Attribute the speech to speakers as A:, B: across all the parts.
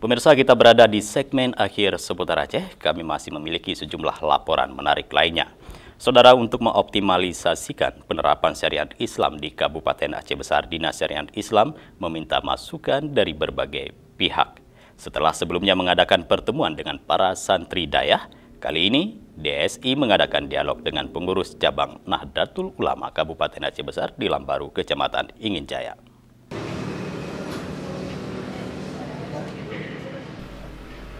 A: Pemirsa kita berada di segmen akhir seputar Aceh, kami masih memiliki sejumlah laporan menarik lainnya. Saudara untuk mengoptimalisasikan penerapan syariat Islam di Kabupaten Aceh Besar, Dinas Syariat Islam meminta masukan dari berbagai pihak. Setelah sebelumnya mengadakan pertemuan dengan para santri dayah, kali ini DSI mengadakan dialog dengan pengurus cabang Nahdlatul Ulama Kabupaten Aceh Besar di Lambaru, Kecamatan Ingin Jaya.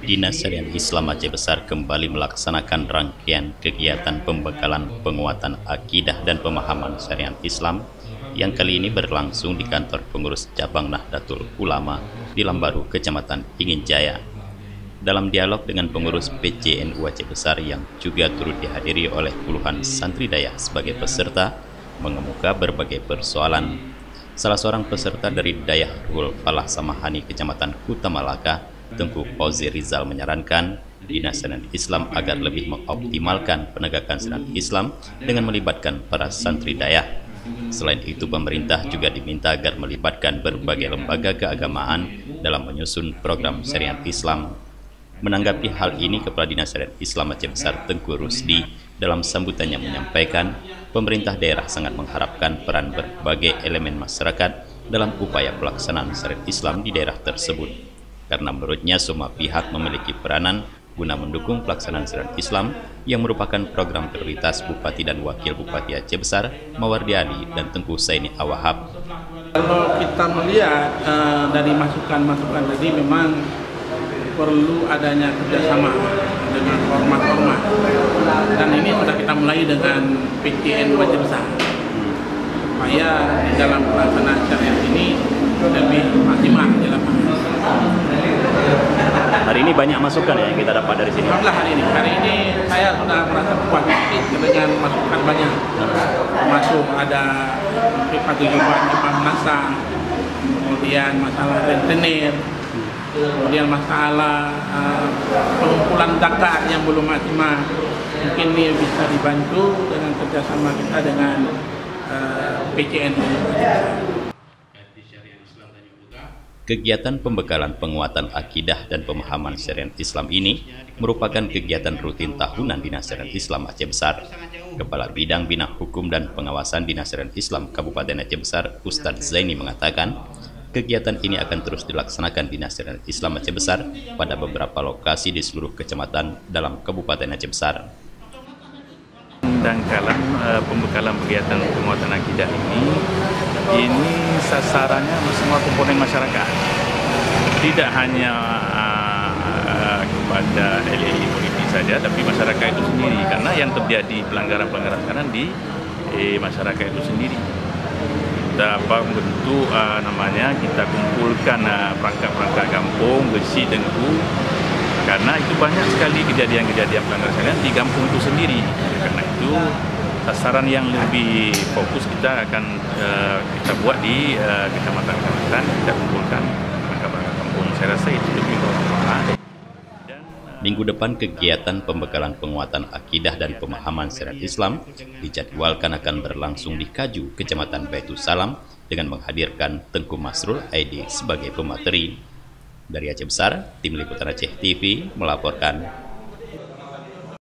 A: Dinas Syariat Islam Aceh Besar kembali melaksanakan rangkaian kegiatan pembekalan penguatan akidah dan pemahaman syariat Islam yang kali ini berlangsung di kantor pengurus cabang Nahdlatul Ulama di Lambaru, Kecamatan Ingin Jaya. Dalam dialog dengan pengurus PCNU Aceh Besar yang juga turut dihadiri oleh puluhan santri daya sebagai peserta, mengemuka berbagai persoalan. Salah seorang peserta dari Dayah Rul Falah Samahani Kecamatan Kuta Malaka Tengku Fauzi Rizal menyarankan Dinas Syariat Islam agar lebih mengoptimalkan penegakan syariat Islam dengan melibatkan para santri dayah. Selain itu, pemerintah juga diminta agar melibatkan berbagai lembaga keagamaan dalam menyusun program syariat Islam. Menanggapi hal ini, Kepala Dinas Syariat Islam Aceh Besar Tengku Rusdi dalam sambutannya menyampaikan, pemerintah daerah sangat mengharapkan peran berbagai elemen masyarakat dalam upaya pelaksanaan syariat Islam di daerah tersebut karena menurutnya semua pihak memiliki peranan guna mendukung pelaksanaan syariat Islam yang merupakan program prioritas Bupati dan Wakil Bupati Aceh Besar Mawardi Ali dan Tengku Saini Awahab.
B: Kalau kita melihat uh, dari masukan-masukan tadi memang perlu adanya kerjasama dengan ormas-ormas dan ini sudah kita mulai dengan PTN Wajah Besar supaya di dalam pelaksanaan syariat ini lebih maksimal di lapangan.
A: Hari ini banyak masukan ya yang kita dapat dari sini.
B: Alhamdulillah hari ini. Hari ini saya sudah merasa puas dengan masukan banyak. Masuk ada paguyuban Imam Nasa, kemudian masalah rentenir, kemudian masalah uh, pengumpulan data yang belum maksimal. Mungkin ini bisa dibantu dengan kerjasama kita dengan uh, PCN.
A: Kegiatan pembekalan penguatan akidah dan pemahaman syariat Islam ini merupakan kegiatan rutin tahunan Dinas Syariat Islam Aceh Besar. Kepala Bidang Bina Hukum dan Pengawasan Dinas Syariat Islam Kabupaten Aceh Besar, Ustadz Zaini mengatakan, kegiatan ini akan terus dilaksanakan Dinas Syariat Islam Aceh Besar pada beberapa lokasi di seluruh kecamatan dalam Kabupaten Aceh Besar
C: dangkalan uh, pembekalan kegiatan penguatan akidah ini ini sasarannya semua komponen masyarakat. Tidak hanya uh, kepada elit politik saja tapi masyarakat itu sendiri. Karena yang terjadi pelanggaran-pelanggaran sekarang di eh, masyarakat itu sendiri. Kita apa bentuk uh, namanya kita kumpulkan perangkat-perangkat uh, kampung besi dengku karena itu banyak sekali kejadian-kejadian pelanggaran di kampung itu sendiri. Karena itu sasaran yang lebih fokus kita akan uh, kita buat di uh, kecamatan-kecamatan kita kumpulkan perangkat-perangkat kampung saya rasa itu lebih bermanfaat
A: eh, Minggu depan kegiatan pembekalan penguatan akidah dan pemahaman syariat Islam dijadwalkan akan berlangsung di Kaju, Kecamatan Baitul Salam dengan menghadirkan Tengku Masrul ID sebagai pemateri. Dari Aceh Besar, Tim Liputan Aceh TV melaporkan